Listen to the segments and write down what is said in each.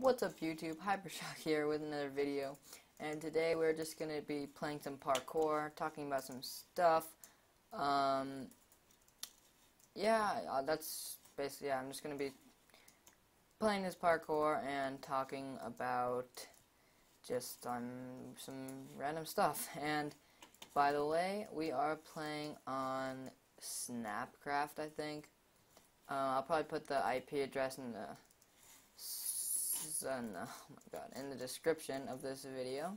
What's up YouTube? Hypershock here with another video and today we're just going to be playing some parkour, talking about some stuff. Um, yeah, uh, that's basically, yeah, I'm just going to be playing this parkour and talking about just um, some random stuff. And by the way, we are playing on Snapcraft, I think. Uh, I'll probably put the IP address in the oh my god, in the description of this video.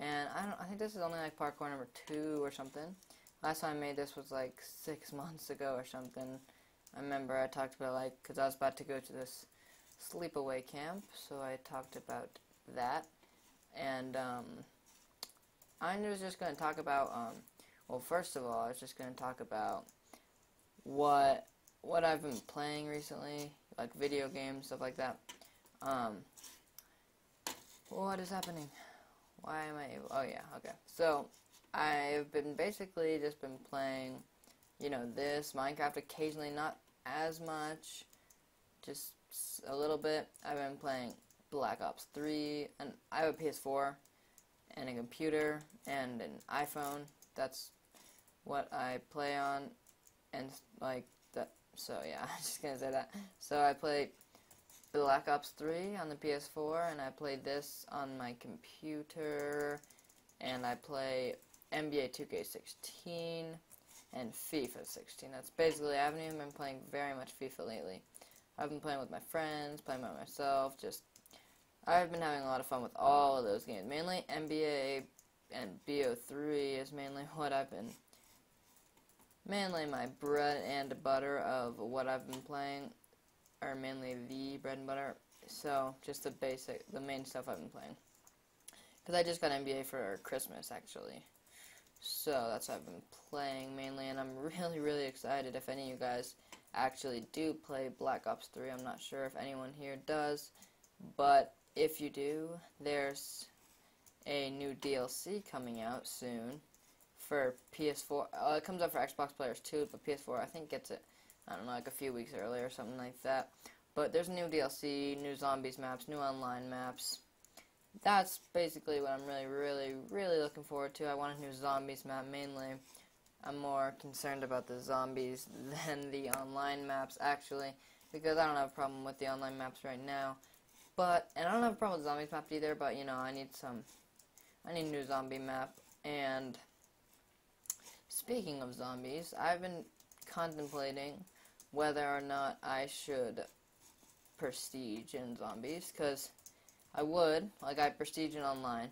And I don't, I think this is only like parkour number two or something. Last time I made this was like six months ago or something. I remember I talked about like, cause I was about to go to this sleepaway camp, so I talked about that. And um, I was just going to talk about, um, well, first of all, I was just going to talk about what what I've been playing recently, like video games, stuff like that. Um, what is happening? Why am I able? Oh yeah, okay. So I've been basically just been playing, you know, this Minecraft occasionally, not as much, just a little bit. I've been playing Black Ops 3, and I have a PS4 and a computer and an iPhone. That's what I play on, and like that. So yeah, I'm just gonna say that. So I play Black Ops 3 on the PS4, and I played this on my computer, and I play NBA 2K16 and FIFA 16. That's basically, I haven't even been playing very much FIFA lately. I've been playing with my friends, playing by myself, just, I've been having a lot of fun with all of those games. Mainly NBA and BO3 is mainly what I've been, mainly my bread and butter of what I've been playing are mainly the bread and butter. So, just the basic, the main stuff I've been playing. Because I just got NBA for Christmas, actually. So, that's what I've been playing mainly, and I'm really, really excited if any of you guys actually do play Black Ops 3. I'm not sure if anyone here does, but if you do, there's a new DLC coming out soon for PS4. Uh, it comes out for Xbox players too, but PS4 I think gets it I don't know, like a few weeks earlier or something like that. But there's new DLC, new zombies maps, new online maps. That's basically what I'm really, really, really looking forward to. I want a new zombies map mainly. I'm more concerned about the zombies than the online maps, actually, because I don't have a problem with the online maps right now. But, and I don't have a problem with zombies map either, but, you know, I need some, I need a new zombie map. And, speaking of zombies, I've been contemplating whether or not I should prestige in zombies, because I would, like I prestige in online.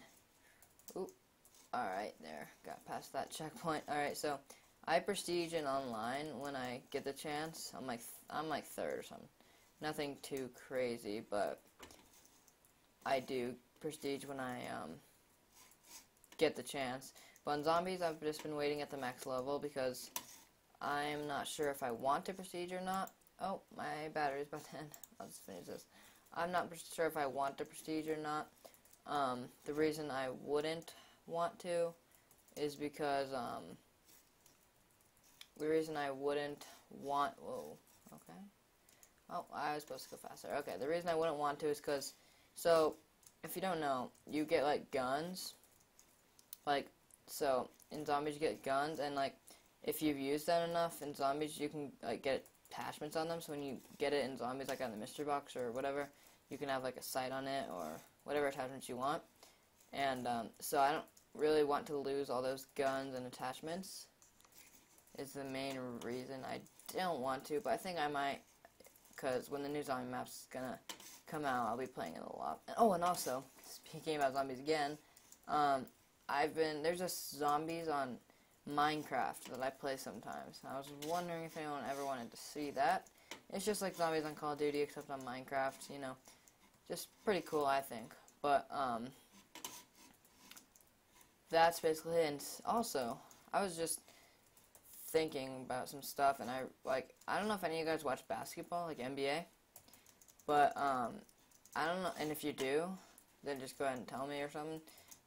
Oop, alright, there, got past that checkpoint. Alright, so, I prestige in online when I get the chance. I'm like, I'm like third or something. Nothing too crazy, but I do prestige when I, um, get the chance. But on zombies, I've just been waiting at the max level because I'm not sure if I want to proceed or not. Oh, my battery's about to end. I'll just finish this. I'm not sure if I want to proceed or not. Um, the reason I wouldn't want to is because, um, the reason I wouldn't want, whoa, okay. Oh, I was supposed to go faster. Okay, the reason I wouldn't want to is because, so, if you don't know, you get, like, guns. Like, so, in zombies you get guns, and, like, if you've used that enough in zombies, you can like get attachments on them. So when you get it in zombies, like on the mystery box or whatever, you can have like a sight on it or whatever attachments you want. And um, so I don't really want to lose all those guns and attachments. Is the main reason I don't want to, but I think I might, because when the new zombie map's gonna come out, I'll be playing it a lot. Oh, and also, speaking about zombies again, um, I've been, there's just zombies on Minecraft that I play sometimes. I was wondering if anyone ever wanted to see that. It's just like zombies on Call of Duty except on Minecraft, you know. Just pretty cool, I think. But, um, that's basically it. And also, I was just thinking about some stuff, and I, like, I don't know if any of you guys watch basketball, like NBA, but, um, I don't know, and if you do, then just go ahead and tell me or something,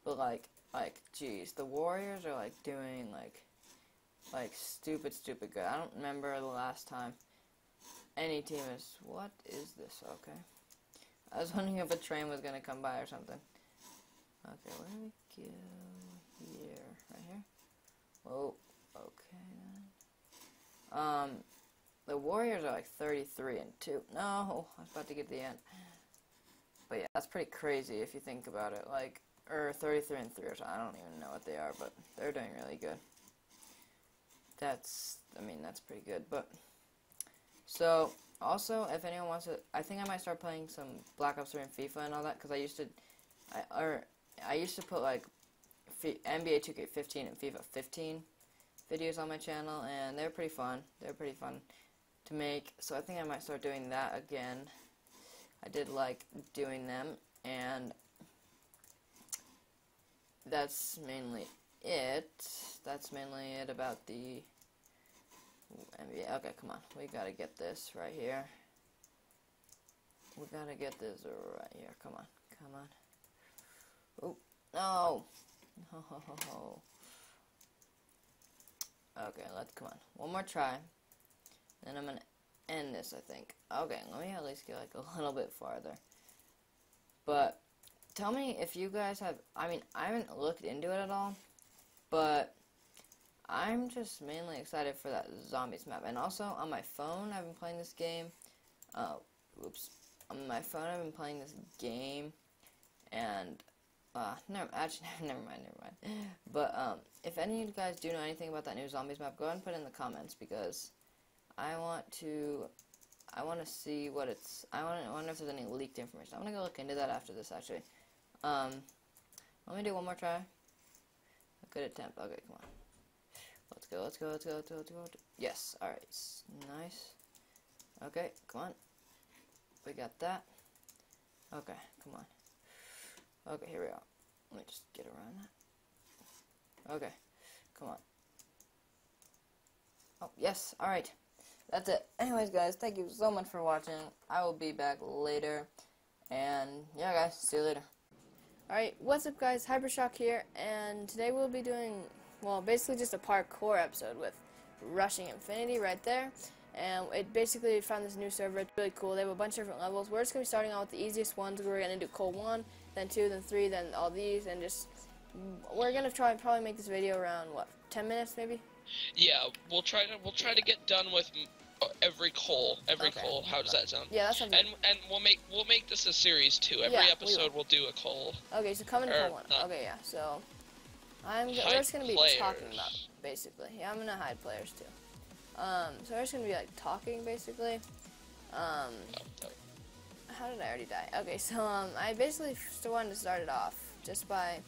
but, like, like, geez, the Warriors are, like, doing, like, like, stupid, stupid good. I don't remember the last time any team is, what is this, okay. I was wondering if a train was gonna come by or something. Okay, where do we go here? Right here? Oh, okay. Um, the Warriors are like 33 and 2. No, I was about to get the end. But yeah, that's pretty crazy if you think about it. Like, or 33 and 3 or something. I don't even know what they are, but they're doing really good. That's, I mean, that's pretty good. But, so, also, if anyone wants to, I think I might start playing some Black Ops 3 and FIFA and all that, because I used to, I, or, I used to put, like, F NBA 2K15 and FIFA 15 videos on my channel, and they're pretty fun. They're pretty fun to make, so I think I might start doing that again. I did like doing them, and that's mainly it. That's mainly it about the NBA. Okay, come on. We gotta get this right here. We gotta get this right here. Come on. Come on. Oh, no. No. Okay, let's come on. One more try. Then I'm to end this, I think. Okay, let me at least get like a little bit farther. But tell me if you guys have, I mean, I haven't looked into it at all, but I'm just mainly excited for that zombies map. And also on my phone, I've been playing this game. Uh, oops. On my phone, I've been playing this game, and uh, never, actually, never mind, never mind. But um, if any of you guys do know anything about that new zombies map, go ahead and put it in the comments because I want to, I want to see what it's, I want to I wonder if there's any leaked information. I'm going to go look into that after this, actually. Um, let me do one more try. A good attempt. Okay, come on. Let's go, let's go, let's go, let's go, let's go. Yes, alright. Nice. Okay, come on. We got that. Okay, come on. Okay, here we are. Let me just get around that. Okay, come on. Oh, yes, alright that's it. Anyways, guys, thank you so much for watching. I will be back later. And, yeah, guys, see you later. Alright, what's up, guys? Hypershock here, and today we'll be doing, well, basically just a parkour episode with Rushing Infinity right there. And it basically found this new server. It's really cool. They have a bunch of different levels. We're just going to be starting out with the easiest ones. We're going to do Coal 1, then 2, then 3, then all these, and just, we're going to try and probably make this video around, what, 10 minutes maybe? Yeah, we'll try to we'll try to get done with every coal. Every Okay. coal. How does that sound? Yeah, that sounds And good. and we'll make we'll make this a series too. Every Yeah, we episode we'll do a coal. Okay, so coming to or Coal 1. not. Okay, yeah, so, I'm, we're just going to be talking about basically. Yeah, I'm gonna hide players too. Um, so we're just gonna be like talking basically. Um, Oh, oh. how did I already die? Okay, so um, I basically just wanted to start it off just by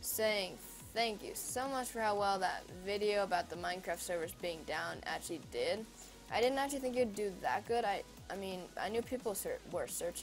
saying thank you so much for how well that video about the Minecraft servers being down actually did. I didn't actually think it'd do that good. I, I mean, I knew people were searching